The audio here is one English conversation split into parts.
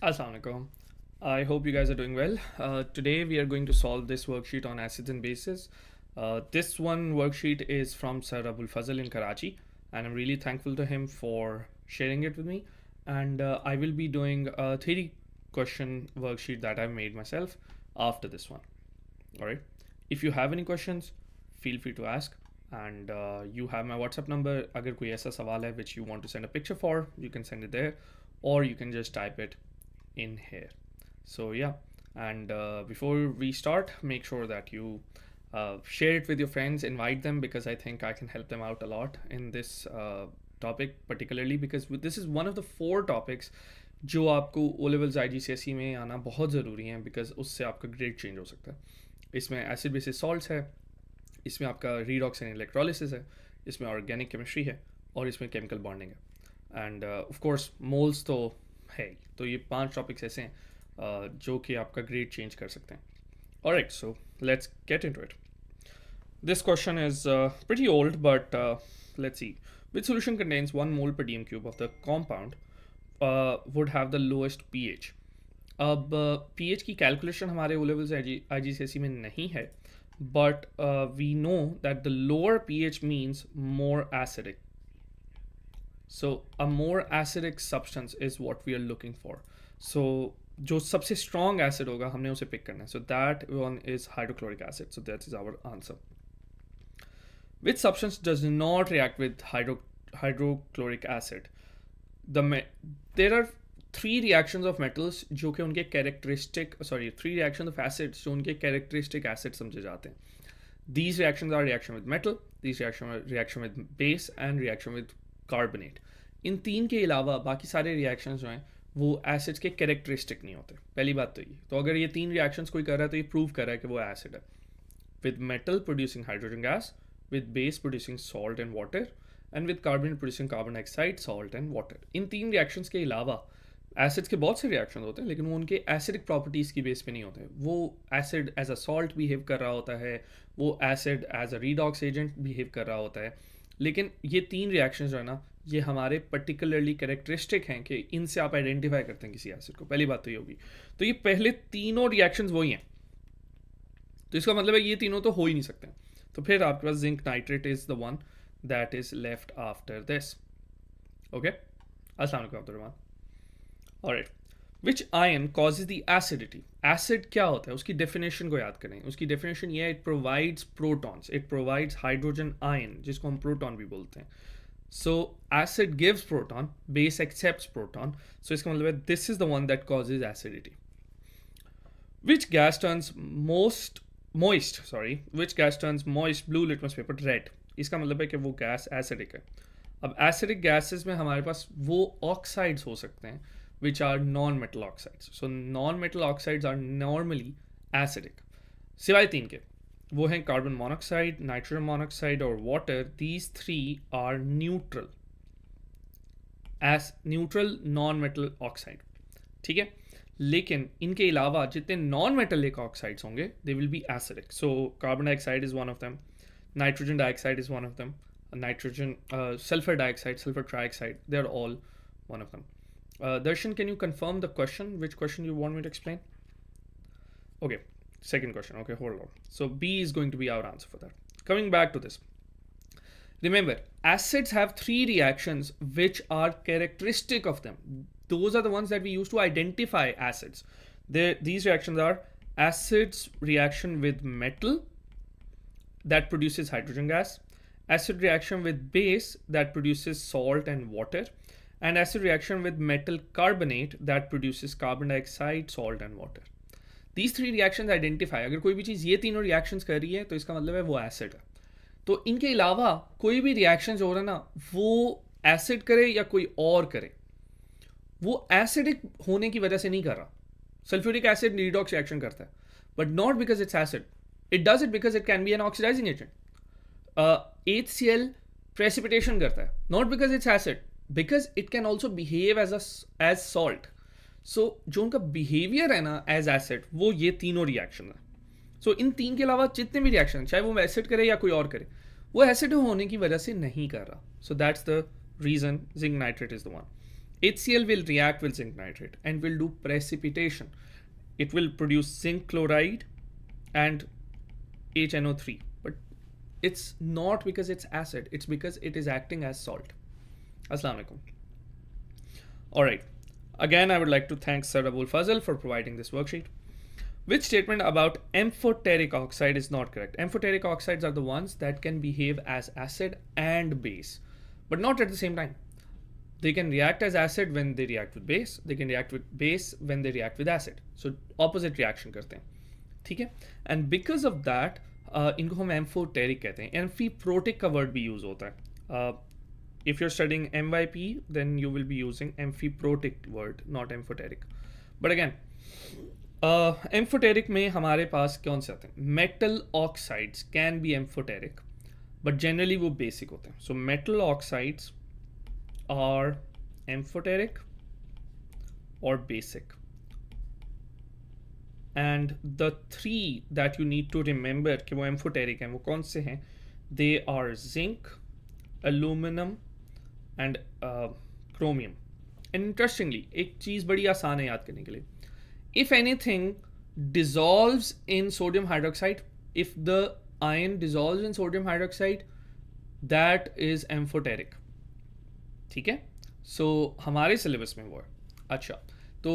Assalamualaikum. I hope you guys are doing well. Uh, today we are going to solve this worksheet on acids and bases. Uh, this one worksheet is from Sir Abul Fazal in Karachi and I'm really thankful to him for sharing it with me. And uh, I will be doing a theory question worksheet that I've made myself after this one. All right. If you have any questions, feel free to ask. And uh, you have my WhatsApp number. Agar koi aisa sawal which you want to send a picture for, you can send it there, or you can just type it in here so yeah and uh, before we start make sure that you uh, share it with your friends invite them because i think i can help them out a lot in this uh, topic particularly because this is one of the four topics जो आपको O levels आई जी C S C में आना बहुत ज़रूरी है because उससे आपका grade change हो सकता है इसमें एसिड बेसिस सॉल्ट्स है इसमें आपका रीडॉक्स एंड इलेक्ट्रोलिसिस है इसमें ऑर्गेनिक केमिस्ट्री है और इसमें केमिकल बॉन्डिंग है एंड ऑफ़ कोर्स मोल्स तो है तो ये पाँच टॉपिक्स ऐसे हैं जो कि आपका ग्रेड चेंज कर सकते हैं। और एक so let's get into it this question is pretty old but let's see which solution contains one mole per dm cube of the compound would have the lowest P H अब P H की calculation हमारे O levels आई जी C S C में नहीं है but we know that the lower P H means more acidic so a more acidic substance is what we are looking for so जो सबसे strong acid होगा, हमने उसे pick करना है। So that one is hydrochloric acid so that is our answer with substance does not react with hydro hydrochloric acid the there are three reaction of metals जो कि उनके characteristic sorry three reaction of acids जो उनके characteristic acid समझे जाते हैं। These reaction are reaction with metal these reaction reaction with base and reaction with carbonate इन तीन के अलावा बाकी सारे रिएक्शन जो हैं, वो एसिड्स के कैरेक्टरिस्टिक नहीं होते। पहली बात तो ये। तो अगर ये तीन रिएक्शंस कोई कर रहा है तो ये प्रूव कर रहा है कि वो एसिड है। With metal producing hydrogen gas with base producing salt and water and with carbon producing carbon dioxide salt and water इन तीन रिएक्शंस के अलावा एसिड्स के बहुत से रिएक्शन होते हैं, लेकिन वो उनके एसिडिक प्रॉपर्टीज़ की बेस पे नहीं होते। वो acid as a salt behave कर रहा होता है, वो acid as a redox agent behave कर रहा होता है। लेकिन ये तीन रिएक्शन जो है ना, ये हमारे पर्टिकुलरली करेक्टरिस्टिक हैं कि इनसे आप आइडेंटिफाई करते हैं किसी एसिड को। पहली बात तो ये होगी। तो ये पहले तीनों रिएक्शन वही हैं। तो इसका मतलब है ये तीनों तो हो ही नहीं सकते तो फिर आपके पास zinc nitrate is the one that is left after this okay Abdul और which ion causes the acidity acid क्या होता है? उसकी डेफिनेशन को याद करें। उसकी डेफिनेशन ये है it provides protons it provides hydrogen ion जिसको हम प्रोटॉन भी बोलते हैं। So acid gives proton base accept proton so इसका मतलब है this is the one that causes acidity which gas turns most moist sorry which gas turns moist blue litmus paper red इसका मतलब है कि वो गैस एसिडिक है। अब एसिडिक गैसेस में हमारे पास वो ऑक्साइड्स हो सकते हैं which are non-metal oxides. So non-metal oxides are normally acidic. सिवाय तीन के वो हैं कार्बन मोनोक्साइड नाइट्रोजन मोनोक्साइड और water these three are neutral as neutral non metal oxide ठीक है? लेकिन इनके अलावा जितने नॉन मेटलिक ऑक्साइड्स होंगे they will be acidic so carbon dioxide is one of them nitrogen dioxide is one of them nitrogen uh, sulfur sulphur trioxide they are all one of them. Uh, Darshan, can you confirm the question? Which question you want me to explain? Okay, second question. Okay, hold on. So B is going to be our answer for that. Coming back to this. Remember, acids have three reactions which are characteristic of them. Those are the ones that we use to identify acids. These reactions are acids reaction with metal that produces hydrogen gas, acid reaction with base that produces salt and water, and acid reaction with metal carbonate that produces carbon dioxide, salt and water. These three reactions identify अगर कोई भी चीज़ ये तीनों reactions कर रही है तो इसका मतलब है वो acid है तो इनके अलावा कोई भी reactions हो रहा है ना वो acid करे या कोई और करे वो acidic होने की वजह से नहीं कर रहा sulfuric acid redox reaction करता है but not because it's acid it does it because it can be an oxidizing agent uh, HCl precipitation करता है not because it's acid because it can also behave as as salt so जो उनका behaviour है ना as acid वो ये तीनों reaction है। सो so, इन तीन के अलावा जितने भी रिएक्शन चाहे वो एसिड करे या कोई और करे वो एसिड होने की वजह से नहीं कर रहा। So that's the reason zinc nitrate is the one H C L will react will zinc nitrate and will do precipitation it will produce zinc chloride and H N O three but it's not because it's acid it's because it is acting as salt Assalamu alaikum. All right. Again, I would like to thank Sir Abul Fazal for providing this worksheet. Which statement about amphoteric oxide is not correct? Amphoteric oxides are the ones that can behave as acid and base, but not at the same time. They can react as acid when they react with base. They can react with base when they react with acid. So opposite reaction करते हैं ठीक है And because of that, uh, इनको हम amphoteric कहते हैं amphiprotic का word भी use होता है uh, if you're studying MYP, then you will be using amphiprotic word, not amphoteric. But again, uh, amphoteric में हमारे पास कौन से आते हैं metal oxides can be amphoteric but generally वो बेसिक होते हैं so metal oxides are amphoteric और basic and the three that you need to remember कि वो एम्फोटेरिक हैं वो कौन से हैं they are zinc aluminum and chromium and interestingly एक चीज़ बड़ी आसान है याद करने के लिए। If anything dissolve in sodium hydroxide if the ion dissolve in sodium hydroxide that is amphoteric ठीक है? सो so, हमारे सिलेबस में वो है। अच्छा तो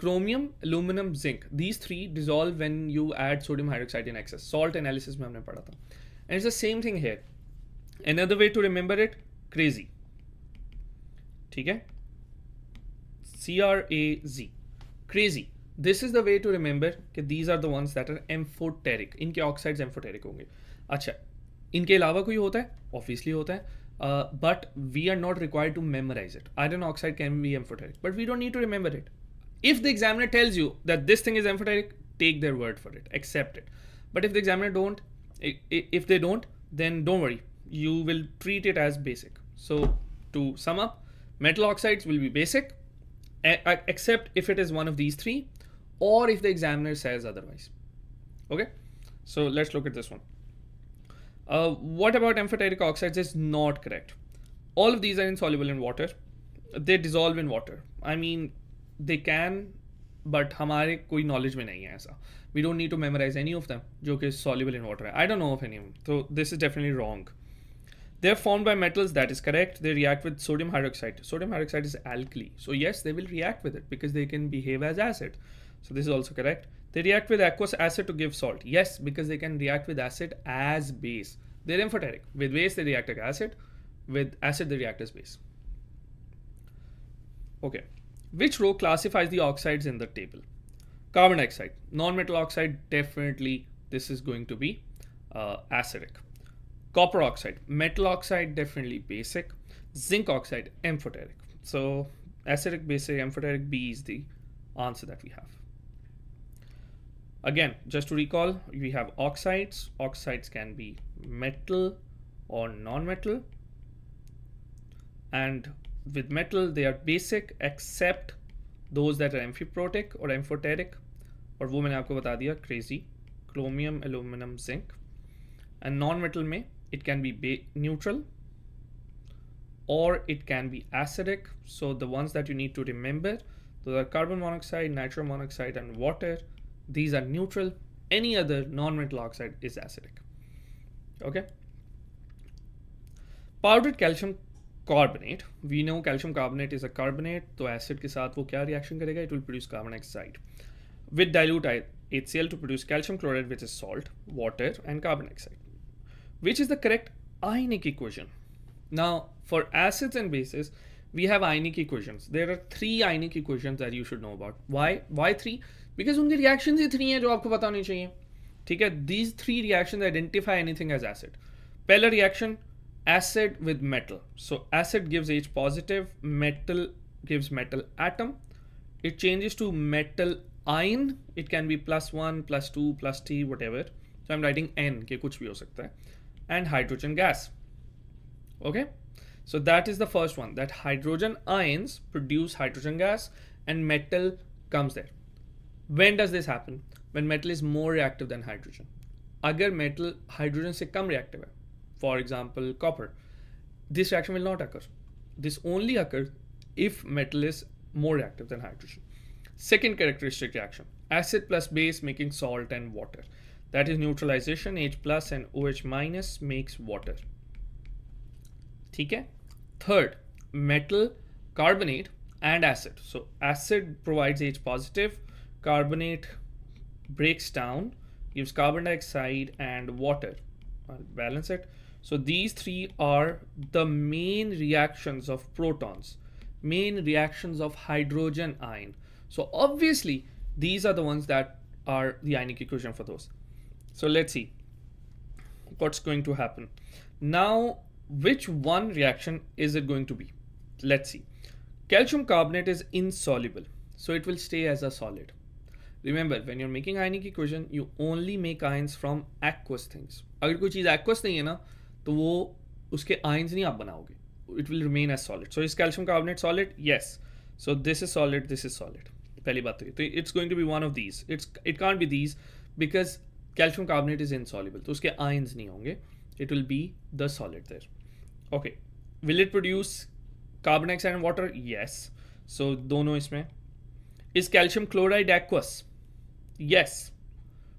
chromium aluminum zinc these three dissolve when you add sodium hydroxide in excess salt analysis में हमने पढ़ा था। And it's the same thing here another way to remember it crazy. ठीक है C R A ji crazy this is the way to remember कि these are the ones that are amphoteric इनके oxides amphoteric होंगे अच्छा इनके अलावा कोई होता है ऑब्वियसली होता है but we are not required to memorize it iron oxide can be amphoteric but we don't need to remember it if the examiner tells you that this thing is amphoteric take their word for it accept it but if the examiner don't if they don't then don't worry you will treat it as basic so to sum up Metal oxides will be basic, except if it is one of these three, or if the examiner says otherwise. Okay, so let's look at this one. Uh, what about amphoteric oxides is not correct. All of these are insoluble in water. They dissolve in water. I mean, they can, but हमारे कोई knowledge में नहीं है ऐसा. We don't need to memorize any of them जो कि soluble in water I don't know of any of them. So this is definitely wrong. They're formed by metals, that is correct. They react with sodium hydroxide. Sodium hydroxide is alkali. So yes, they will react with it because they can behave as acid. So this is also correct. They react with aqueous acid to give salt. Yes, because they can react with acid as base. They're amphoteric. With base, they react like acid. With acid, they react as base. Okay. Which row classifies the oxides in the table? Carbon dioxide. Non-metal oxide, definitely this is going to be uh, acidic. Copper oxide, metal oxide, definitely basic. Zinc oxide, amphoteric. So acidic, basic, amphoteric B is the answer that we have. Again, just to recall, we have oxides. Oxides can be metal or non-metal. And with metal, they are basic except those that are amphiprotic or amphoteric. और वो मैंने आपको बता दिया crazy, chromium, aluminum, zinc. And non-metal में it can be neutral or it can be acidic. So the ones that you need to remember, those are carbon monoxide, nitrogen monoxide, and water. These are neutral. Any other non-metal oxide is acidic. Okay. Powdered calcium carbonate. We know calcium carbonate is a carbonate. So acid ke saath wo kya reaction karega? It will produce carbon dioxide with dilute HCl to produce calcium chloride, which is salt, water, and carbon dioxide which is the correct ionic equation. Now, for acids and bases, we have ionic equations. There are three ionic equations that you should know about. Why? Why three? Because उनकी reactions ही three हैं जो आपको पता होनी चाहिए ठीक है These three reactions identify anything as acid. पहला reaction acid with metal. So acid gives H positive, metal gives metal atom. It changes to metal ion. It can be plus one, plus two, plus T, whatever. So I'm writing N के कुछ भी हो सकता है and hydrogen gas. Okay, so that is the first one that hydrogen ions produce hydrogen gas and metal comes there. When does this happen? When metal is more reactive than hydrogen. Agar metal hydrogen se kam reactive for example copper, this reaction will not occur. This only occurs if metal is more reactive than hydrogen. Second characteristic reaction, acid plus base making salt and water. That is neutralization, H plus and OH minus makes water. Okay. Third, metal, carbonate and acid. So acid provides H positive, carbonate breaks down, gives carbon dioxide and water. I'll balance it. So these three are the main reactions of protons, main reactions of hydrogen ion. So obviously these are the ones that are the ionic equation for those. So let's see what's going to happen. Now, which one reaction is it going to be? Let's see. Calcium carbonate is insoluble, so it will stay as a solid. Remember, when you're making ionic equation, you only make ions from aqueous things. अगर कोई चीज़ aqueous नहीं है ना तो वो उसके ions नहीं आप बनाओगे it will remain as solid. So is calcium carbonate solid? Yes. So this is solid, this is solid. पहली बात तो ये it's going to be one of these. It's it can't be these because calcium carbonate is insoluble तो उसके ions नहीं होंगे। It will be the solid there okay will it produce carbon dioxide water yes so दोनों इसमें। Is calcium chloride aqueous yes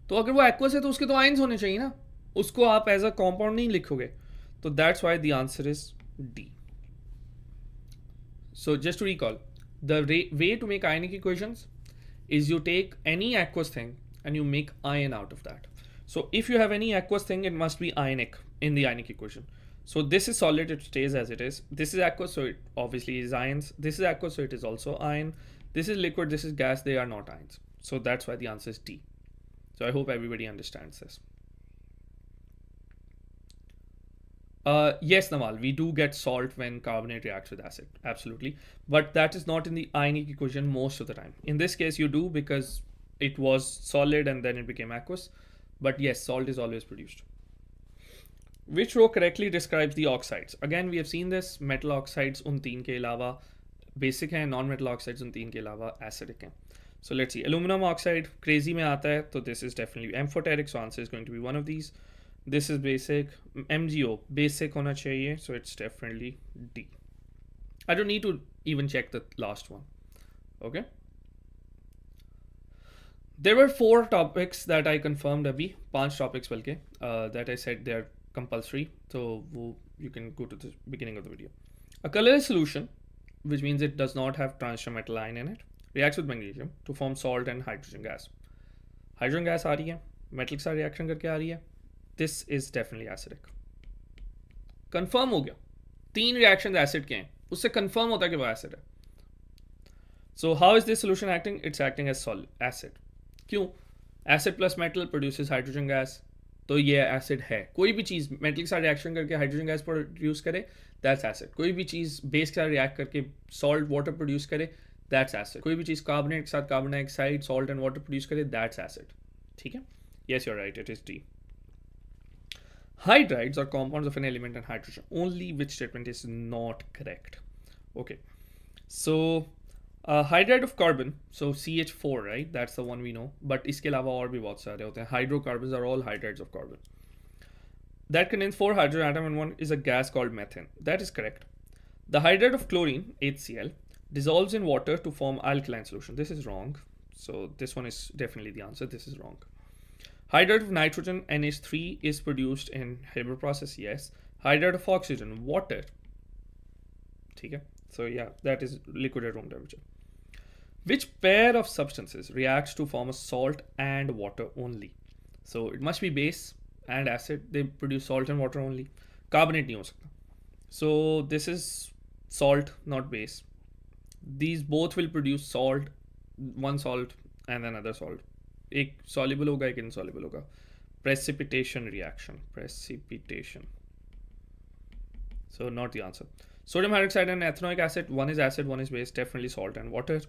तो अगर वो aqueous है तो उसके तो आयंस होने चाहिए ना। उसको आप एज अ कॉम्पाउंड नहीं लिखोगे। तो that's why the answer is D so just to recall the way to make ionic equations is you take any aqueous thing and you make ion out of that. So if you have any aqueous thing, it must be ionic in the ionic equation. So this is solid, it stays as it is. This is aqueous, so it obviously is ions. This is aqueous, so it is also ion. This is liquid, this is gas, they are not ions. So that's why the answer is D. So I hope everybody understands this. Uh, yes, Namal, we do get salt when carbonate reacts with acid, absolutely. But that is not in the ionic equation most of the time. In this case, you do because it was solid and then it became aqueous. But yes, salt is always produced. Which row correctly describes the oxides? Again, we have seen this, metal oxides un teen ke alawa basic hai, non-metal oxides un teen ke alawa acidic hai. So let's see, aluminum oxide, crazy mein aata hai, so this is definitely amphoteric, so answer is going to be one of these. This is basic. MgO, basic hona chahiye, so it's definitely D. I don't need to even check the last one. Okay. There were four topics that I confirmed abhi, पाँच topics balke, uh, that I said they're compulsory. So वो you can go to the beginning of the video. A colorless solution, which means it does not have transition metal ion in it, reacts with magnesium to form salt and hydrogen gas. Hydrogen gas आ रही है, metal के साथ reaction करके आ रही है, this is definitely acidic confirm हो गया तीन रिएक्शन एसिड के हैं उससे कंफर्म होता है कि वो एसिड है so how is this solution acting it's acting as solid acid क्यों? Acid plus metal produces hydrogen gas तो ये एसिड है। कोई भी चीज़ मेटल के साथ रिएक्शन करके हाइड्रोजन गैस प्रोड्यूस करे दैट्स एसिड कोई भी चीज़ बेस के साथ रिएक्ट करके सॉल्ट वाटर प्रोड्यूस करे दैट्स एसिड कोई भी चीज़ कार्बोनेट के साथ carbon dioxide salt and water produce करे दैट्स एसिड ठीक है? Yes you're right it is D Hydrides are compounds of an element and hydrogen. Only which statement is not correct. Okay. So uh, hydride of carbon, so CH4, right? That's the one we know. But iske alawa aur bhi bahut sare hote hain. Hydrocarbons are all hydrides of carbon. That contains four hydrogen atom and one is a gas called methane. That is correct. The hydride of chlorine, HCl, dissolves in water to form alkaline solution. This is wrong. So this one is definitely the answer. This is wrong. Hydride of nitrogen, NH3, is produced in Haber process, yes. Hydride of oxygen, water. Okay? So yeah, that is liquid at room temperature. Which pair of substances reacts to form a salt and water only? So it must be base and acid. They produce salt and water only. Carbonate nahi ho sakta. So this is salt, not base. These both will produce salt, one salt and another salt. एक soluble होगा एक insoluble होगा precipitation reaction precipitation so not the answer sodium hydroxide and ethanoic acid one is acid one is base definitely salt and water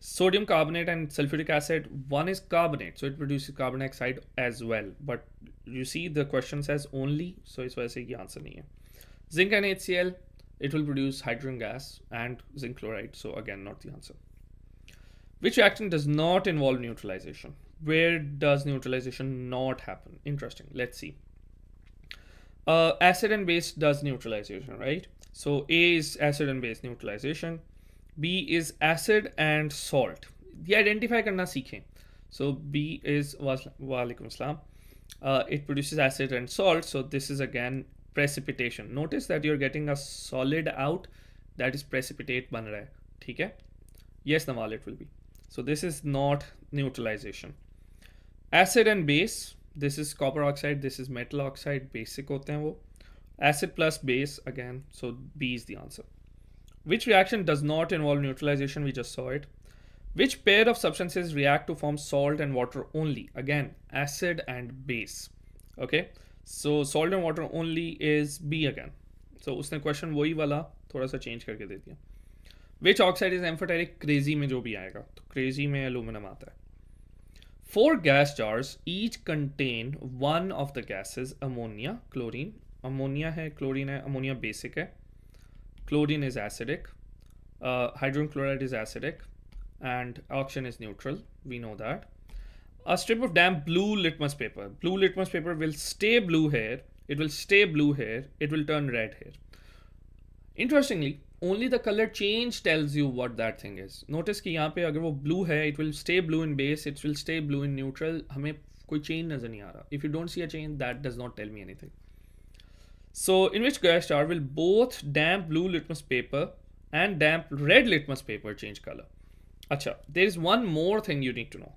sodium carbonate and sulfuric acid one is carbonate so it produces carbon dioxide as well but you see the question says only so it's why I say the answer nahi hai. zinc and HCl it will produce hydrogen gas and zinc chloride so again not the answer which reaction does not involve neutralization? Where does neutralization not happen? Interesting. Let's see. Uh, acid and base does neutralization, right? So A is acid and base neutralization. B is acid and salt. ये identify करना सीखें. So B is walaikum assalam. Uh, it produces acid and salt. So this is again precipitation. Notice that you're getting a solid out that is precipitate ban raha hai. ठीक Yes, Naval, it will be. So this is not neutralization. Acid and base. This is copper oxide. This is metal oxide. Basic होते हैं वो. Acid plus base again. So B is the answer. Which reaction does not involve neutralization? We just saw it. Which pair of substances react to form salt and water only? Again, acid and base. Okay. So salt and water only is B again. So उसने question वही वाला थोड़ा सा change करके दे दिया. Which oxide is amphoteric? Crazy में जो भी आएगा. तो crazy में aluminum आता है. Four gas jars each contain one of the gases ammonia, chlorine, ammonia है chlorine है ammonia basic है chlorine is acidic uh, hydrogen chloride is acidic and oxygen is neutral we know that a strip of damp blue litmus paper blue litmus paper will stay blue here it will stay blue here it will turn red here interestingly only the color change tells you what that thing is notice कि यहाँ पे अगर वो blue है it will stay blue in base it will stay blue in neutral हमें कोई change नजर नहीं आ रहा if you don't see a change that does not tell me anything So in which gas jar will both damp blue litmus paper and damp red litmus paper change color? Acha, there is one more thing you need to know.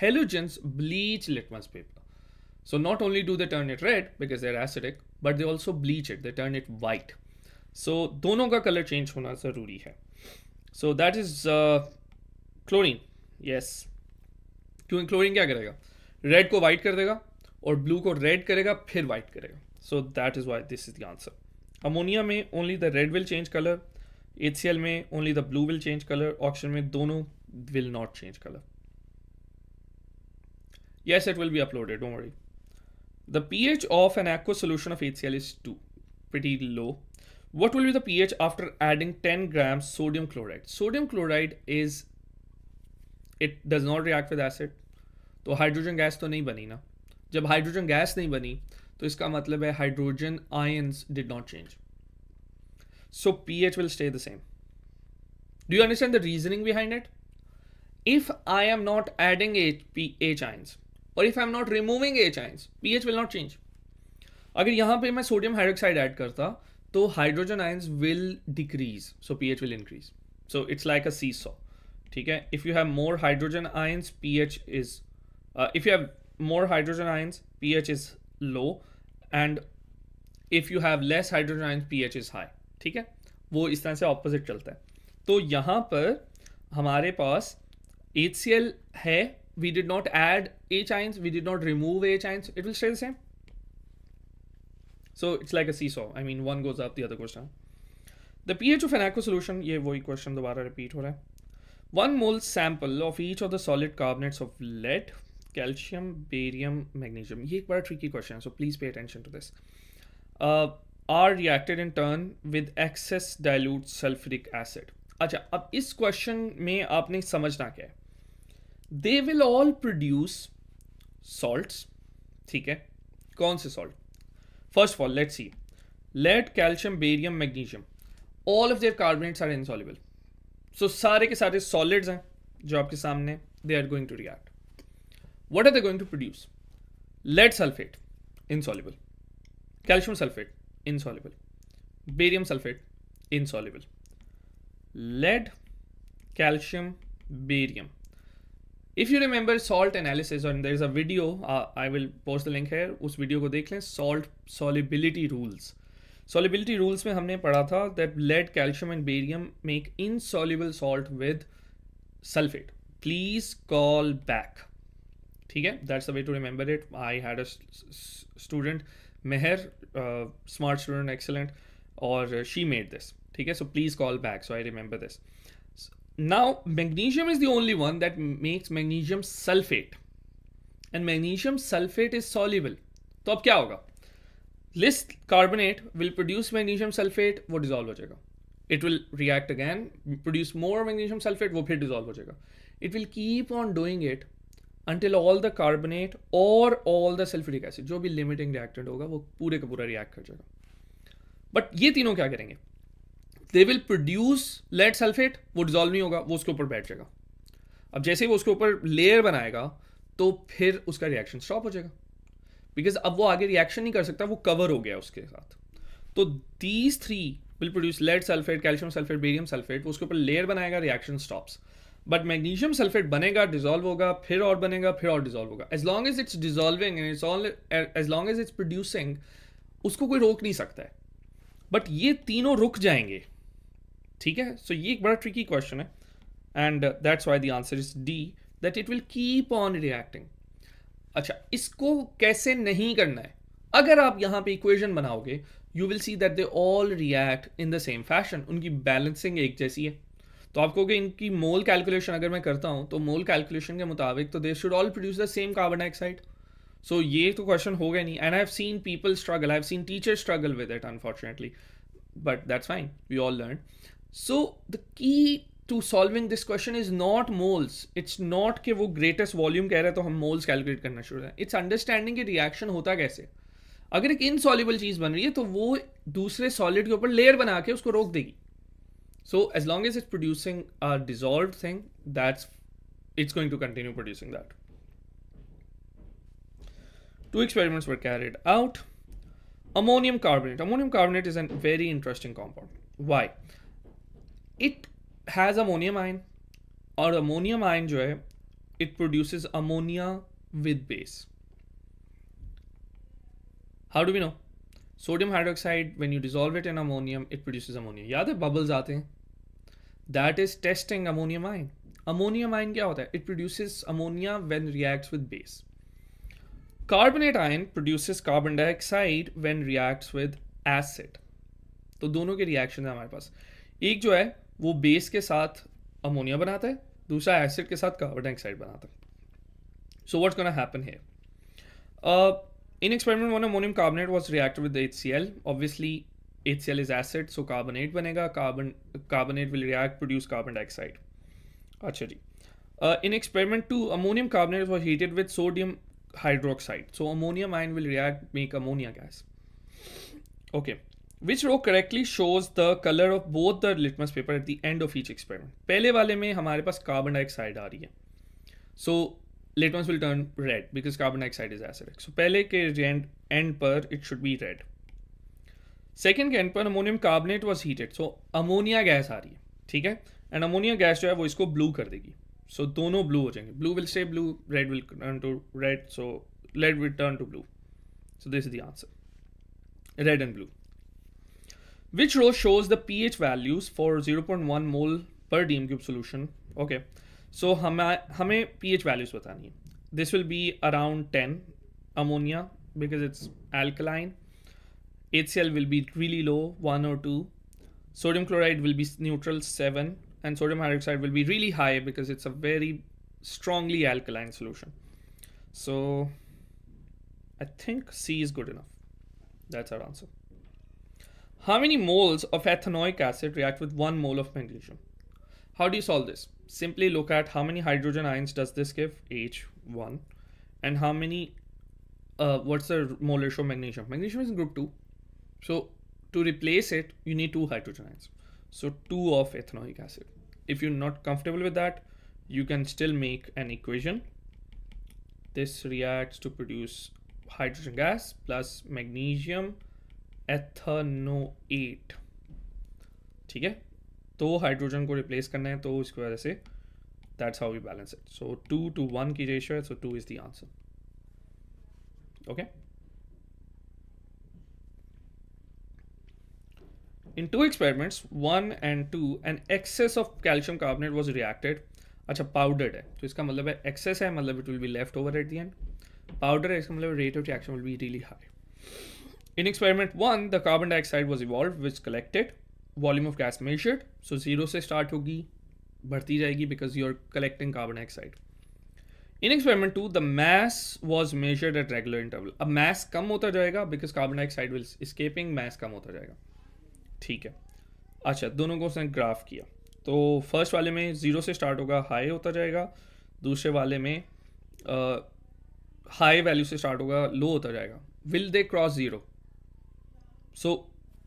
Halogens bleach litmus paper. So not only do they turn it red because they're acidic, but they also bleach it. They turn it white. So दोनों का color change होना ज़रूरी है. So that is uh, chlorine. Yes. क्योंकि chlorine क्या करेगा red को white कर देगा और ब्लू को रेड करेगा फिर वाइट करेगा so that is why this is the answer. Ammonia में only the red will change color. HCl में only the blue will change color. Oxygen में दोनों will not change color. Yes, it will be uploaded. Don't worry. The pH of an aqueous solution of HCl is 2. Pretty low. What will be the pH after adding 10 grams sodium chloride? Sodium chloride is, it does not react with acid. तो hydrogen gas तो नहीं बनी ना जब hydrogen gas नहीं बनी तो इसका मतलब है hydrogen ions did not change so P H will stay the same do you understand the reasoning behind it if I am not adding H, P, H ions or if I'm not removing H ions, pH will not change. अगर यहाँ पे मैं sodium hydroxide add करता तो hydrogen ions will decrease so pH will increase so it's like a seesaw ठीक है? If you have more hydrogen ions pH is if you have more hydrogen ions pH is low and if you have less hydrogen ion P H is high ठीक है? वो इस तरह से opposite चलता है। तो यहाँ पर हमारे पास एच सी एल है we did not add H ions we did not remove H ions it will stay the same so it's like a seesaw I mean one goes up the other question the P H of an solution ये वही question दोबारा repeat हो रहा है। One mole sample of each of the solid carbonates of lead calcium, barium magnesium ये एक बड़ा tricky question है so please pay attention to this are reacted in turn with excess dilute sulfuric acid अच्छा अब इस question में आपने समझना क्या है? They will all produce salts ठीक है? कौन से salt first of all let see lead calcium barium magnesium all of their carbonates are insoluble so सारे के सारे सॉलिड्स हैं जो आपके सामने they are going to react What are they going to produce? Lead sulfate, insoluble. Calcium sulfate, insoluble. Barium sulfate, insoluble. Lead, calcium, barium. If you remember salt analysis, and there is a video, uh, I will post the link here. उस video को देख लें salt solubility rules. Solubility rules में हमने पढ़ा था that lead, calcium, and barium make insoluble salt with sulfate. Please call back. ठीक है that's the way to remember it I had a student Mehar smart student excellent और she made this ठीक है so please call back so I remember this now magnesium is the only one that makes magnesium sulphate and magnesium sulphate is soluble तो अब क्या होगा list carbonate will produce magnesium sulphate वो dissolve हो जाएगा it will react again produce more magnesium sulphate वो फिर dissolve हो जाएगा it will keep on doing it until all the carbonate or all the sulfuric acid, जो भी limiting reactant होगा, वो पूरे का पूरा रिएक्ट कर जाएगा। बट ये तीनों क्या करेंगे? They will produce lead sulphate वो डिजॉल्व नहीं होगा, वो उसके ऊपर बैठ जाएगा। अब जैसे ही वो उसके ऊपर लेयर बनाएगा तो फिर उसका रिएक्शन स्टॉप हो जाएगा। बिकॉज़ अब वो आगे रिएक्शन नहीं कर सकता, वो कवर हो गया उसके साथ। तो these three will produce lead sulphate calcium sulphate barium sulphate उसके ऊपर लेयर बनाएगा reaction stops but magnesium sulphate बनेगा डिजोल्व होगा फिर और बनेगा फिर और डिजोल्व होगा। As long as it's dissolving and it's all as long as it's producing उसको कोई रोक नहीं सकता है। बट ये तीनों रुक जाएँगे। ठीक है? सो so, ये एक बड़ा ट्रिकी क्वेश्चन है। And that's why the answer is D that it will keep on reacting अच्छा इसको कैसे नहीं करना है? अगर आप यहाँ पे इक्वेशन बनाओगे you will see that they all react in the same fashion उनकी बैलेंसिंग एक जैसी है। तो आप कहोगे इनकी मोल कैलकुलेशन अगर मैं करता हूँ तो मोल कैलकुलेशन के मुताबिक तो they should all produce the same carbon dioxide so ये तो क्वेश्चन हो गया नहीं. And I have seen people struggle I have seen teacher struggle with it unfortunately but that's fine we all learn so the key to solving this question is not moles it's not कि वो greatest volume कह रहे हैं तो हम moles calculate करना शुरू करें. इट्स अंडरस्टैंडिंग कि रिएक्शन होता कैसे अगर एक इनसॉल्युबल चीज़ बन रही है तो वो दूसरे सॉलिड के ऊपर लेयर बना के उसको रोक देगी. So as long as it's producing a dissolved thing, that's it's going to continue producing that. Two experiments were carried out. Ammonium carbonate. Ammonium carbonate is a very interesting compound. Why? It has ammonium ion or ammonium ion jo it produces ammonia with base. How do we know? Sodium hydroxide when you dissolve it in ammonium it produce ammonia याद है bubbles आते हैं? That is testing ammonium ion ammonium ion क्या होता है? It produce ammonia when reacts with base carbonate ion produce carbon dioxide when react with acid तो दोनों के रिएक्शन है हमारे पास. एक जो है, वो बेस के साथ अमोनिया बनाता है, दूसरा एसिड के साथ कार्बन डाइऑक्साइड बनाता है. सो वॉट कैन हैपन है in experiment one ammonium carbonate was reacted with HCl obviously HCl is acid, so carbonate banega. Carbon carbonate will react, produce carbon dioxide. Achha ji. Uh, in experiment two, ammonium carbonate was heated with sodium hydroxide. So ammonium ion will react, make ammonia gas. Okay. Which row correctly shows the color of both the litmus paper at the end of each experiment? पहले वाले में हमारे पास carbon dioxide आ रही है. So litmus will turn red because carbon dioxide is acidic. So पहले के end end पर it should be red. Second के एंड पर ammonium carbonate was heated so ammonia gas आ रही है ठीक है एंड अमोनिया गैस जो है वो इसको ब्लू कर देगी सो so, दोनों ब्लू हो जाएंगे blue will stay blue red will turn to red so lead will turn to blue so this is the answer red and blue which row shows the pH values for 0.1 mole per dm cube solution okay so हमें हमें pH values बतानी है this will be around 10 ammonia because it's alkaline HCl will be really low, 1 or 2. Sodium chloride will be neutral, 7. And sodium hydroxide will be really high because it's a very strongly alkaline solution. So I think C is good enough. That's our answer. How many moles of ethanoic acid react with 1 mole of magnesium? How do you solve this? Simply look at how many hydrogen ions does this give? H1. And how many, uh, what's the mole ratio of magnesium? Magnesium is in group 2. So to replace it, you need two hydrogen ions. So two of ethanoic acid. If you're not comfortable with that, you can still make an equation. This reacts to produce hydrogen gas plus magnesium ethanoate. ठीक है तो hydrogen को replace करना है तो इसकी वजह से that's how we balance it so two two one की रेशियो है so two is the answer okay In two experiments, one and two, an excess of calcium carbonate was reacted. अच्छा पाउडर्ड है. तो इसका मतलब है एक्सेस है मतलब it will be left over at the end powder है इसका मतलब rate of reaction will be really high in experiment one the carbon dioxide was evolve which collected volume of gas measured so zero से start होगी, बढ़ती जाएगी because you are collecting carbon dioxide in experiment two the mass was measured at regular interval अब mass कम होता जाएगा because carbon dioxide will escaping mass कम होता जाएगा। ठीक है। अच्छा दोनों को उसने ग्राफ किया। तो फ़र्स्ट वाले में ज़ीरो से स्टार्ट होगा हाई होता जाएगा। दूसरे वाले में हाई वैल्यू से स्टार्ट होगा लो होता जाएगा। Will they cross zero so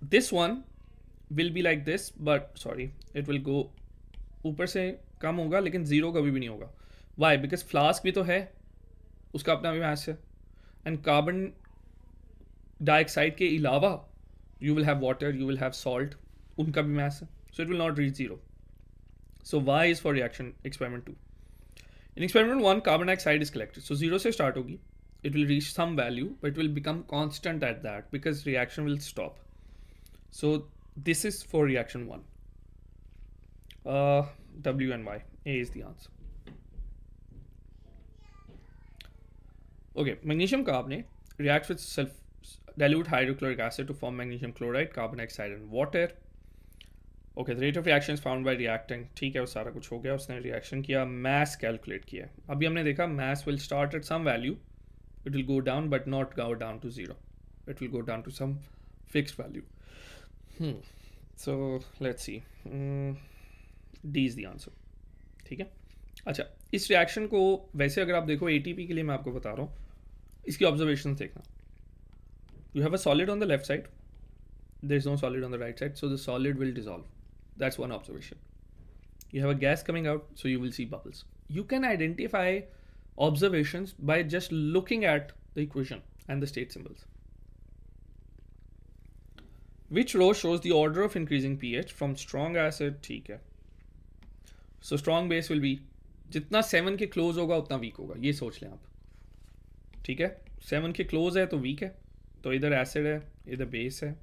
this one will be like this, but sorry, it will go ऊपर से कम होगा, लेकिन ज़ीरो कभी भी नहीं होगा। वाई बिकॉज़ फ्लास्क भी तो है, उसका अपना भी मैस है। एंड कार्बन डाइऑक्साइड के अलावा you will have water you will have salt उनका भी मैस है। So it will not reach zero so why is for reaction experiment two in experiment one carbon dioxide is collected so zero से start होगी। It will reach some value, but it will become constant at that because reaction will stop so this is for reaction 1 uh, w and y a is the answer okay magnesium carbonate reacts with self dilute hydrochloric acid to form magnesium chloride carbon dioxide and water okay the rate of reaction is found by reacting ठीक है वो सारा कुछ हो गया उसने reaction किया mess calculate किया अभी हमने देखा mess will start at some value it will go down but not go down to zero it will go down to some fixed value Hmm so let's see D is the answer ठीक है? अच्छा इस reaction को वैसे अगर आप देखो ATP के लिए मैं आपको बता रहा हूँ, इसकी ऑब्जर्वेशन देखना। You have a solid on the left side there is no solid on the right side so the solid will dissolve that's one observation you have a gas coming out so you will see bubbles you can identify observation by just looking at the equation and the state symbols which row shows the order of increasing P H from strong acid ठीक है। So strong base will be जितना seven के close होगा, उतना week होगा। ये सोच लें आप। ठीक है? सेवन के क्लोज है तो वीक है। तो इधर एसिड है, इधर बेस है।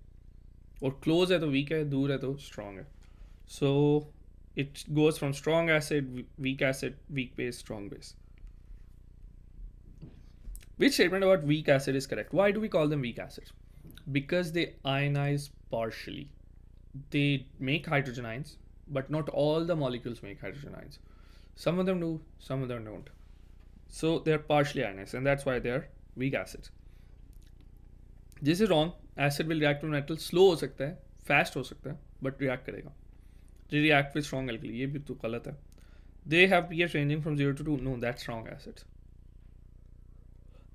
और क्लोज है तो वीक है, दूर है तो स्ट्रांग है। So it goes from strong acid weak acid weak base strong base which statement about weak acid is correct why do we call them weak acid Because they ionize partially. They make hydrogen ions, but not all the molecules make hydrogen ions. Some of them do, some of them don't. So they're partially ionized, and that's why they're weak acids. This is wrong. Acid will react with metal. Slow हो सकता है, fast हो सकता है, but react करेगा. They react with strong alkali. ये भी तो गलत है. They have pH ranging from 0 to 2. No, that's wrong acids.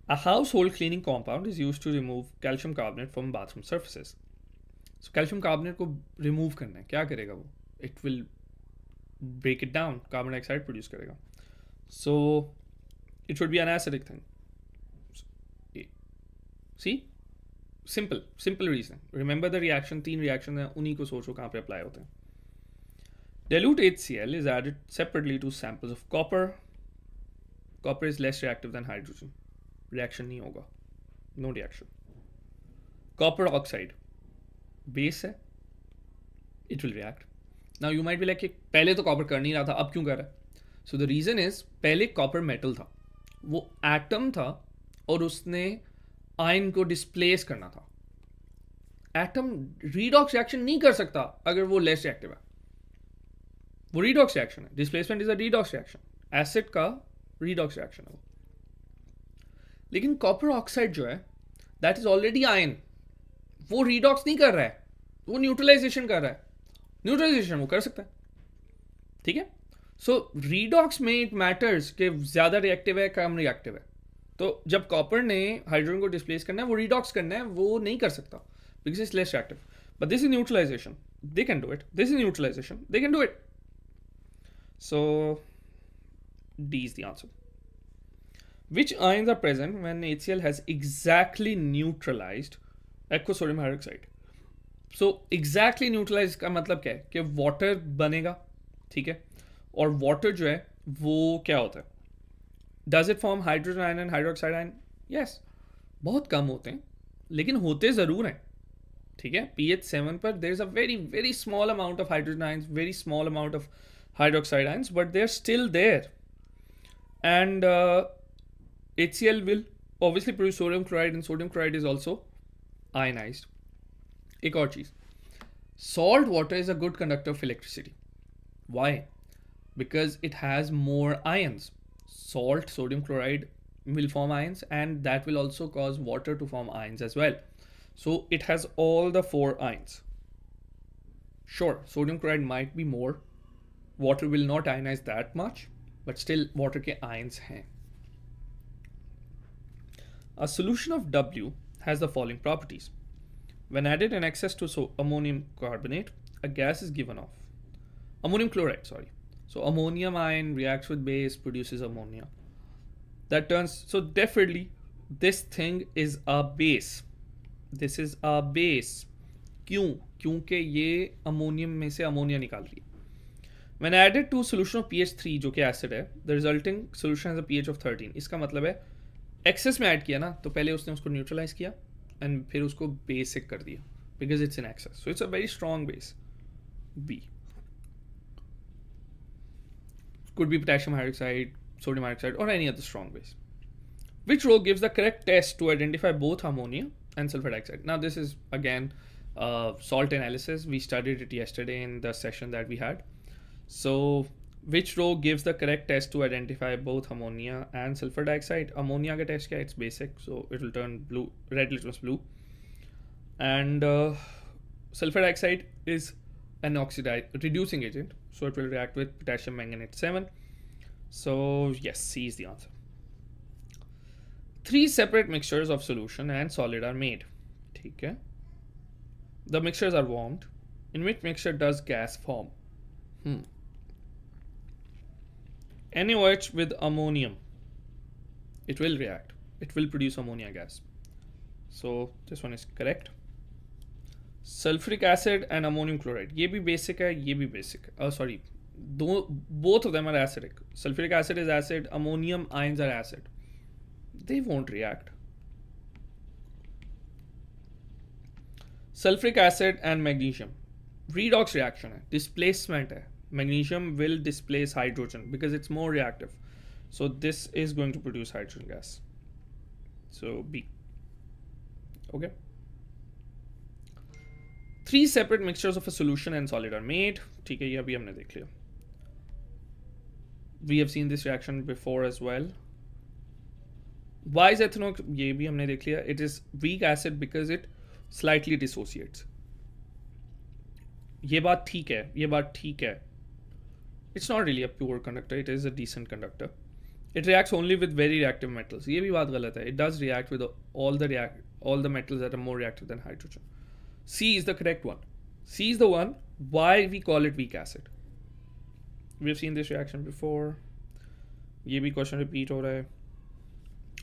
A household cleaning compound is used to remove calcium carbonate from bathroom surfaces. So calcium carbonate को remove करना है क्या करेगा वो It will break it down carbon dioxide produce करेगा So it should be an acidic thing. See simple simple reason remember the reaction तीन reaction है उन्हीं को सोचो कहाँ पे apply होते हैं Dilute HCl is added separately to samples of copper. Copper is less reactive than hydrogen. Reaction नहीं होगा। No reaction copper oxide base है। It will react now you might be like पहले तो कॉपर कर नहीं रहा था, अब क्यों कर रहा है? सो द रीजन इज़ पहले कॉपर मेटल था। वो एटम था और उसने आयन को डिस्प्लेस करना था। एटम रीडॉक्स रिएक्शन नहीं कर सकता अगर वो लेस रिएक्टिव है। वो रीडॉक्स रिएक्शन है। Displacement is a redox reaction acid का रीडॉक्स रिएक्शन है वो। लेकिन कॉपर ऑक्साइड जो है दैट इज़ ऑलरेडी आयन वो रीडॉक्स नहीं कर रहा है, वो न्यूट्रलाइजेशन कर रहा है। न्यूट्रलाइजेशन वो कर सकता है। ठीक है? सो रीडॉक्स में इट मैटर्स कि ज़्यादा रिएक्टिव है, कम रिएक्टिव है। तो जब कॉपर ने हाइड्रोजन को डिस्प्लेस करना है, वो रीडॉक्स करना है, वो नहीं कर सकता because is less reactive but this is neutralisation they can do it this is neutralisation they can do it so D is the answer Which ions are present when HCl has exactly neutralized aquasodium hydroxide? So exactly neutralise का मतलब क्या है कि water बनेगा ठीक है और water जो है वो क्या होता है does it form hydrogen ion and hydroxide ion yes बहुत कम होते हैं लेकिन होते ज़रूर हैं ठीक है पी एच सेवन पर there is a very very small amount of hydrogen ions very small amount of hydroxide ions but they are still there and HCl will obviously produce sodium chloride and sodium chloride is also ionized. एक और चीज salt water is a good conductor of electricity. Why? Because it has more ions. Salt, sodium chloride will form ions and that will also cause water to form ions as well. So it has all the four ions. Sure, sodium chloride might be more. Water will not ionize that much, but still water ke ions hain. A solution of W has the following properties. When added in excess to so ammonium carbonate, a gas is given off. Ammonium chloride, sorry. So ammonium ion reacts with base, produces ammonia. That turns, so definitely this thing is a base. This is a base. क्यों क्योंकि ये ammonium में से ammonia निकाल रही है When added to solution of pH 3 जो कि एसिड है the resulting solution has a pH of 13 इसका मतलब है एक्सेस में ऐड किया ना तो पहले उसने उसको न्यूट्रलाइज किया एंड फिर उसको बेसिक कर दिया because it's in excess so it's a very strong base B could be potassium hydroxide sodium hydroxide और any other strong base which row gives the correct test to identify both ammonia and sulphur dioxide ना this is again salt analysis we studied it yesterday in the session that we had so which row gives the correct test to identify both ammonia and sulfur dioxide? Ammonia ka test kya? It's basic, so it will turn blue, red litmus blue. And uh, sulfur dioxide is an oxidize reducing agent, so it will react with potassium manganate 7. So yes, C is the answer. Three separate mixtures of solution and solid are made. Okay. The mixtures are warmed. In which mixture does gas form? Hmm. NaOH with ammonium. It will react. It will produce ammonia gas. So this one is correct. Sulfuric acid and ammonium chloride. ये भी basic है, ये भी basic है. Oh, sorry. दो both of them are acidic. Sulfuric acid is acid. Ammonium ions are acid. They won't react. Sulfuric acid and magnesium. Redox reaction है. Displacement है. Magnesium will displace hydrogen because it's more reactive. So this is going to produce hydrogen gas. So B. Okay. Three separate mixtures of a solution and solid are made. ठीक है ये अभी हमने देख लिया. We have seen this reaction before as well. Why is ethanol? ये भी हमने देख लिया. It is weak acid because it slightly dissociates. ये बात ठीक है. ये बात ठीक है. it's not really a pure conductor it is a decent conductor. It reacts only with very reactive metals. it does react with all the react all the metals that are more reactive than hydrogen. C is the correct one. C is the one why we call it weak acid. We've seen this reaction before. ye bhi question repeat or raha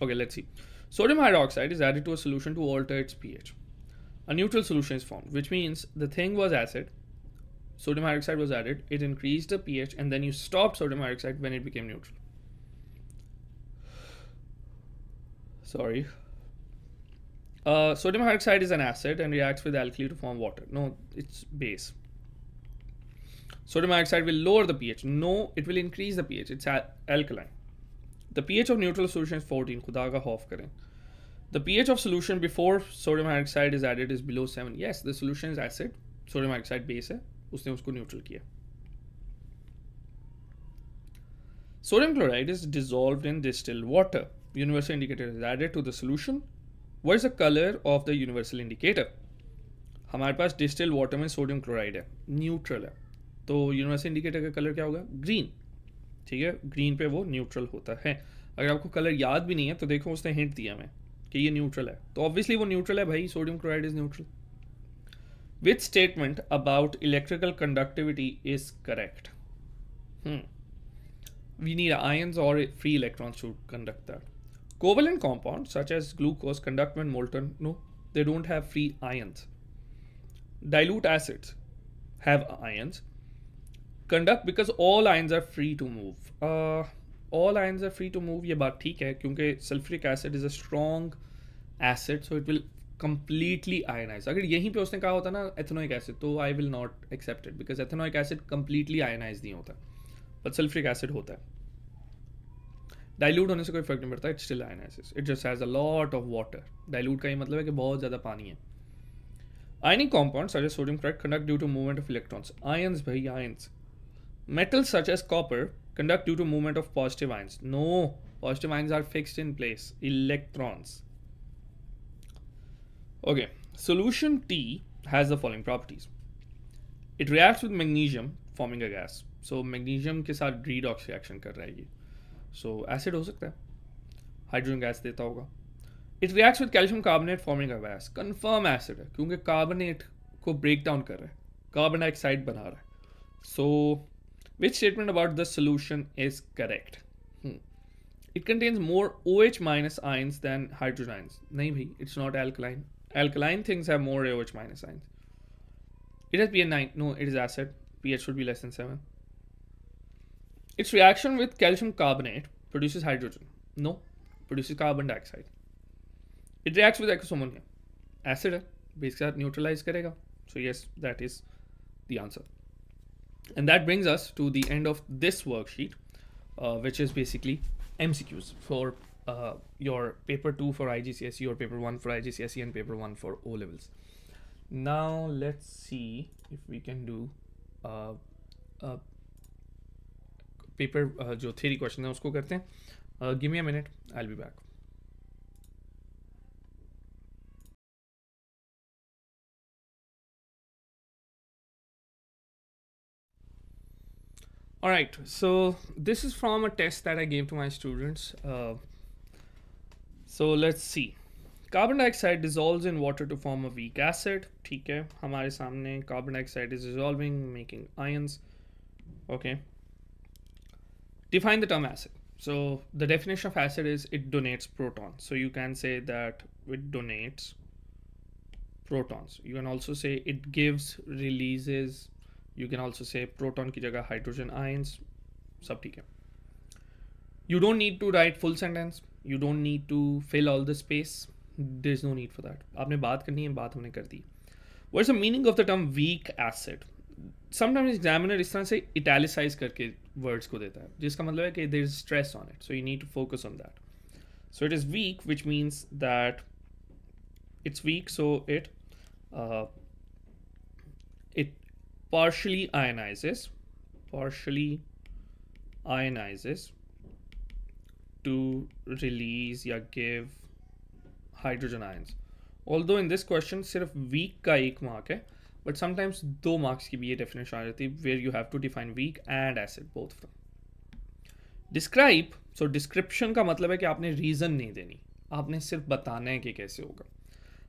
okay let's see. Sodium hydroxide is added to a solution to alter its ph. A neutral solution is formed which means the thing was acid sodium hydroxide was added, it increased the pH, and then you stopped sodium hydroxide when it became neutral. Sorry. Uh, sodium hydroxide is an acid and reacts with alkali to form water. No, it's base. Sodium hydroxide will lower the pH. No, it will increase the pH. It's al alkaline. The pH of neutral solution is 14. Khuda hof karein. The pH of solution before sodium hydroxide is added is below 7. Yes, the solution is acid. Sodium hydroxide base hai. उसने उसको neutral किया. Sodium chloride is dissolved in distil water Universal indicator is added to the solution. What is the color of the universal indicator? हमारे पास distil water में sodium chloride है neutral है। तो universal indicator का कलर क्या होगा? ग्रीन ठीक है? ग्रीन पे वो न्यूट्रल होता है। अगर आपको कलर याद भी नहीं है तो देखो उसने हिंट दिया हमें कि ये न्यूट्रल है। तो ऑब्वियसली वो न्यूट्रल है भाई sodium chloride is neutral with statement about electrical conductivity is correct we need ions or free electrons to conduct that. Covalent compounds such as glucose conduct when molten. No, they don't have free ions. Dilute acids have ions. Conduct because all ions are free to move. Uh, all ions are free to move ये बात ठीक है क्योंकि sulfuric acid is a strong acid so it will completely ionise अगर यहीं पर उसने कहा होता ना एथेनोइक एसिड तो I will not accept because ethanoic acid completely ionise नहीं होता बट सल्फ्रिक एसिड होता है। डाइल्यूट होने से कोई फ़र्क नहीं पड़ता it still ionise it just has a lot of water dilute का ये मतलब है कि बहुत ज़्यादा पानी है। Ionic compound such as sodium chloride conduct due to movement of electrons ions भाई ions metal such as copper conduct due to movement of positive ions no positive ions are fixed in place electrons okay solution t has the following properties it reacts with magnesium forming a gas so magnesium के साथ redox reaction कर रहा है ये सो acid हो सकता है hydrogen gas देता होगा it reacts with calcium carbonate forming a gas confirm acid है क्योंकि कार्बोनेट को ब्रेक डाउन कर रहा है कार्बन डाइऑक्साइड बना रहा है सो विच statement about the solution is correct it contains more OH minus ions than hydrogen ions. No, it's not alkaline. Alkaline things have more OH minus ions. It has pH9. No, it is acid. pH should be less than 7. Its reaction with calcium carbonate produces hydrogen. No, produces carbon dioxide. It reacts with ammonia. Acid base neutralize karega. So yes, that is the answer. And that brings us to the end of this worksheet, uh, which is basically MCQs for uh, your paper 2 for IGCSE or paper 1 for IGCSE and paper 1 for O levels. Now let's see if we can do uh, uh, paper uh, जो theory question है उसको करते हैं give me a minute I be back all right so this is from a test that i gave to my students uh, so let's see carbon dioxide dissolves in water to form a weak acid ठीक है हमारे सामने carbon dioxide is dissolving making ions okay define the term acid so the definition of acid is it donates protons so you can say that it donates protons you can also say it gives releases you can also say proton ki jagah hydrogen ions sab theek hai you don't need to write full sentence you don't need to fill all the space there's no need for that आपने बात करनी है बात हमने कर दी what's the meaning of the term weak acid sometimes examiner इस तरह से इटैलिसाइज करके वर्ड्स को देता है जिसका मतलब है कि there is stress on it so you need to focus on that so it is weak which means that it's weak so it uh, it partially ionizes, partially ionizes to release या give hydrogen ions although in this question सिर्फ़ weak का एक mark है but sometimes दो marks की भी ये definition आ जाती है where you have to define weak and acid both from describe so description का मतलब है कि आपने रीज़न नहीं देनी आपने सिर्फ़ बताना है कि कैसे होगा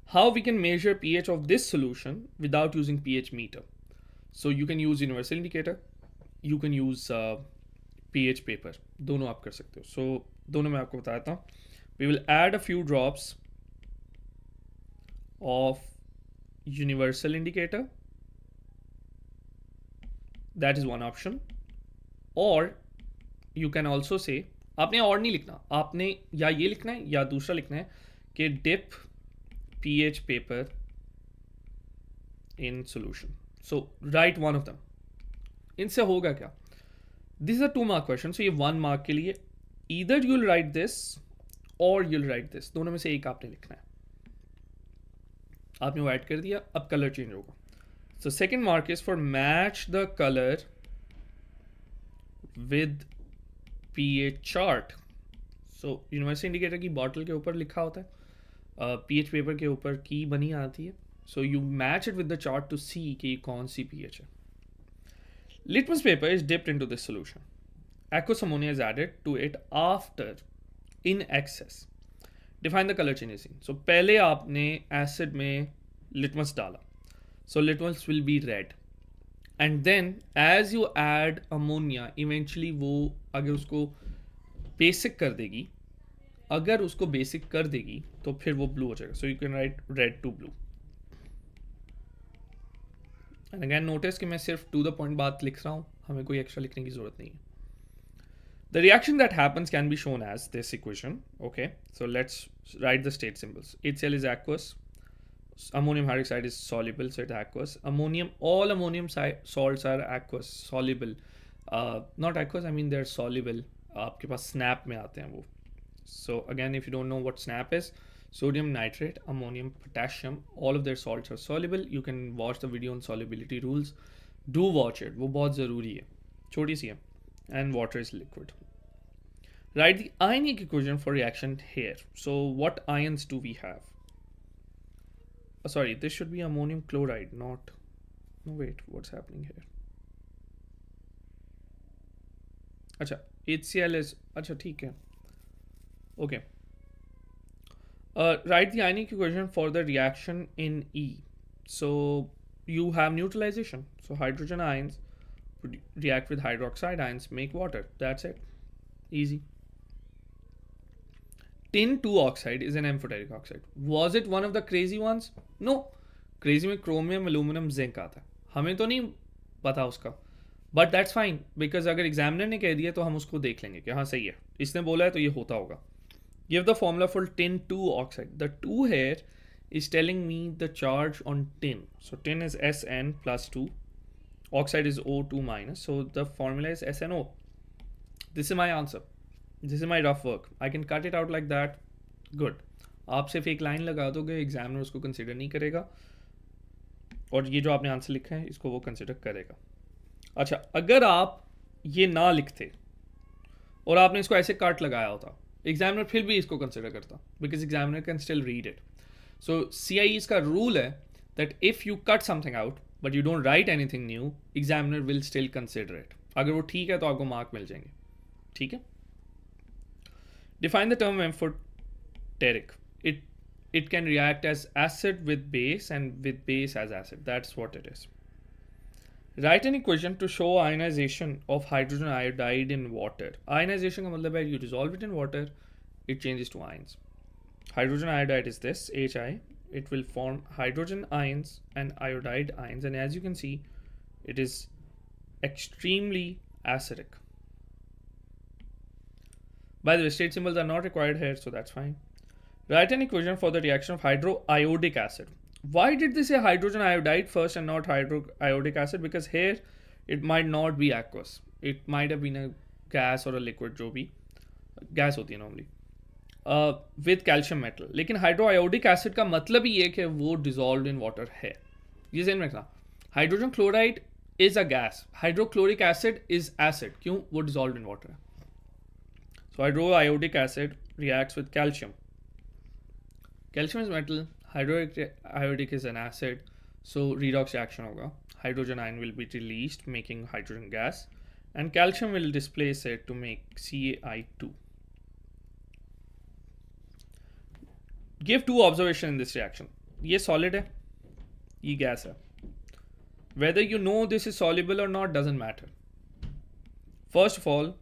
how we can measure P H of this solution without using P H meter so you can use universal indicator you can use P H paper दोनों आप कर सकते हो सो so, दोनों मैं आपको बताता हूँ we will add a few drops of universal indicator that is one option और यू कैन ऑल्सो से आपने और नहीं लिखना। आपने या ये लिखना है या दूसरा लिखना है कि dip P H paper in solution so write one of them इनसे होगा क्या? This are two mark question so ये वन मार्क के लिए इधर यूल राइट दिस और यूल राइट दिस दोनों में से एक आपने लिखना है। आपने वो ऐड कर दिया, अब कलर चेंज होगा। So second mark is for match the colour with P A chart so university indicator की बॉटल के ऊपर लिखा होता है। पी एच पेपर के ऊपर की बनी आती है। So you match it with the chart to see कि कौन सी पी एच है. Litmus paper is is into this solution. Aqueous ammonia is added to it after in excess. Define the color changing. So पहले आपने acid में litmus डाला. So litmus will be red. And then as you add ammonia, eventually वो अगर उसको basic कर देगी अगर उसको बेसिक कर देगी तो फिर वो ब्लू हो जाएगा so you can write red to blue and again notice कि मैं सिर्फ़ टू द पॉइंट बात लिख रहा हूँ हमें कोई एक्स्ट्रा लिखने की ज़रूरत नहीं है The reaction that happens can be shown as this equation. Okay, so let's write the state symbols. HCl is aqueous. Ammonium hydroxide is soluble, so it's aqueous. Ammonium, all ammonium salts are aqueous, soluble. Uh, not aqueous, I mean they're soluble. आपके पास snap में आते हैं वो. So again, if you don't know what snap is, sodium nitrate, ammonium, potassium, all of their salts are soluble. You can watch the video on solubility rules. Do watch it. वो बहुत ज़रूरी है छोटी सी है and water is liquid. Write the ionic equation for reaction here. So what ions do we have? Oh, sorry, this should be ammonium chloride, not... No, wait, what's happening here? Acha, HCl is... Acha, theek. Okay. Uh, write the ionic equation for the reaction in E. So you have neutralization. So hydrogen ions react with hydroxide ions, make water. That's it. Easy. Tin 2 oxide is an amphoteric oxide. Was it one of the crazy ones? No. Crazy में chromium, aluminum, zinc आता है हमें तो नहीं पता उसका but that's fine because अगर examiner ने कह दिया तो हम उसको देख लेंगे कि हाँ सही है इसने बोला है तो ये होता होगा give the formula for tin two oxide the two here is telling me the charge on tin. So tin is Sn plus 2, oxide is O2 minus, so the formula is SNO. This is my answer. This is my rough work. I can cut it out like that. Good. आप सिर्फ़ एक line लगा दोगे examiner उसको consider नहीं करेगा और ये जो आपने आंसर लिखा है इसको वो कंसिडर करेगा अच्छा अगर आप ये ना लिखते और आपने इसको ऐसे काट लगाया होता एग्जामिनर फिर भी इसको कंसिडर करता because examiner can still read it so C I का रूल है that if you cut something out but you don't write any thing new examiner will still consider it अगर वो ठीक है तो आपको मार्क मिल जाएंगे ठीक है define the term amphoteric it it can react as acid with base and with base as acid. That's what it is. Write an equation to show ionization of hydrogen iodide in water. Ionization का मतलब है you dissolve it in water, it changes to ions. Hydrogen iodide is this HI. it will form hydrogen ions and iodide ions and as you can see it is extremely acidic. By the way state symbols are not required here so that's fine. Write an equation for the reaction of hydroiodic acid. Why did they say hydrogen iodide first and not hydroiodic acid? Because here it might not be aqueous. It might have been a gas or a liquid jo gas hoti hai normally. With calcium metal लेकिन hydroiodic acid का मतलब ही है कि वो dissolve in water है। ये जेन में hydrogen chloride is a gas hydrochloric acid is acid क्यों? वो डिजोल्व इन वाटर है। So hydroiodic acid reacts with calcium calcium is metal hydro iodic is an acid so redox reaction होगा। Hydrogen ion will be release making hydrogen gas and calcium will displace it to make C A I two give two observations in this reaction. Ye solid hai gas hai. Whether you know this is soluble or not doesn't matter. First of all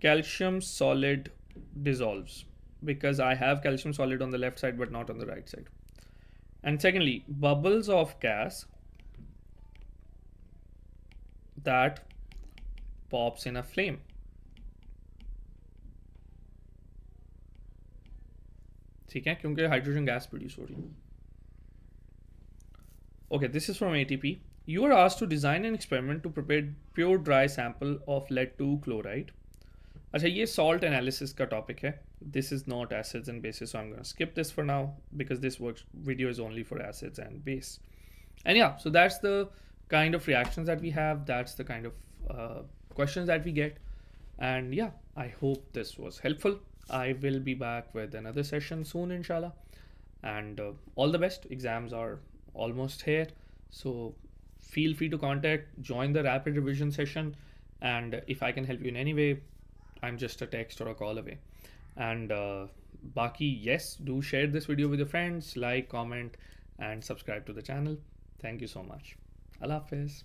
calcium solid dissolves because i have calcium solid on the left side but not on the right side. And secondly bubbles of gas that pops in a flame. ठीक है क्योंकि hydrogen gas produce हो रही है Okay, this is from ATP. You are asked to design an experiment to prepare pure dry sample of lead 2 chloride अच्छा ये salt analysis का topic है this is not acids and bases so I'm going to skip this for now because this works video is only for acids and base and yeah so that's the kind of reactions that we have that's the kind of uh, questions that we get and yeah I hope this was helpful I will be back with another session soon inshallah and uh, all the best exams are almost here so feel free to contact join the rapid revision session and if I can help you in any way I'm just a text or a call away. And uh, Baki, yes, do share this video with your friends, like, comment, and subscribe to the channel. Thank you so much. Allah Hafiz.